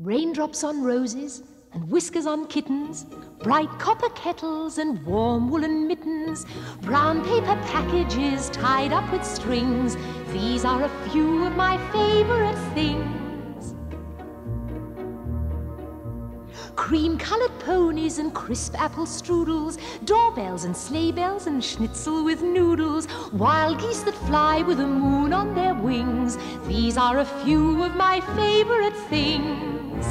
Raindrops on roses and whiskers on kittens, bright copper kettles and warm woolen mittens, brown paper packages tied up with strings. These are a few of my favorite things. Cream colored ponies and crisp apple strudels, doorbells and sleigh bells and schnitzel with noodles, wild geese that fly with the moon on their wings. These are a few of my favorite things.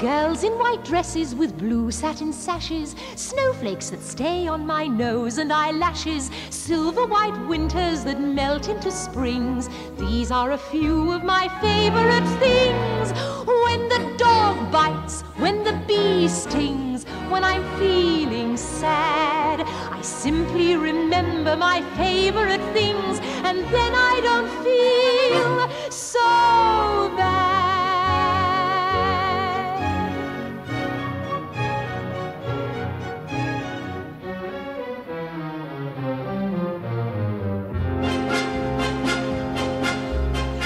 Girls in white dresses with blue satin sashes, snowflakes that stay on my nose and eyelashes, silver white winters that melt into springs. These are a few of my favorite things. When the dog bites, when the bee stings, when I'm feeling sad, I simply remember my favorite things, and then I don't feel so bad.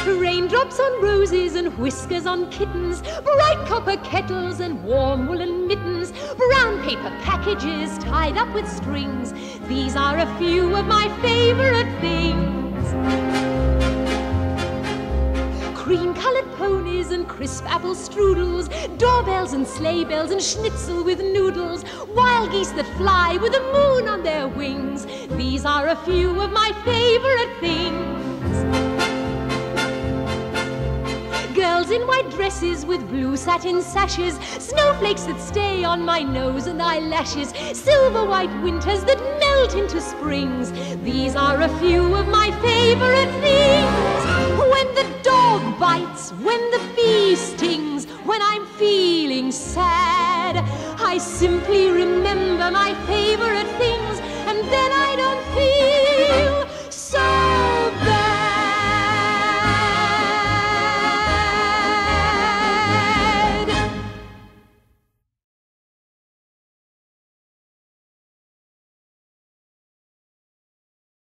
Raindrops on roses and whiskers on kittens, bright copper kettles and warm woolen mittens, brown paper packages tied up with strings. These are a few of my favorite things. And crisp apple strudels, doorbells and sleigh bells and schnitzel with noodles, wild geese that fly with the moon on their wings. These are a few of my favorite things. Girls in white dresses with blue satin sashes, snowflakes that stay on my nose and eyelashes, silver white winters that melt into springs. These are a few of my favorite things. When the dog bites, when the feeling sad, I simply remember my favorite things, and then I don't feel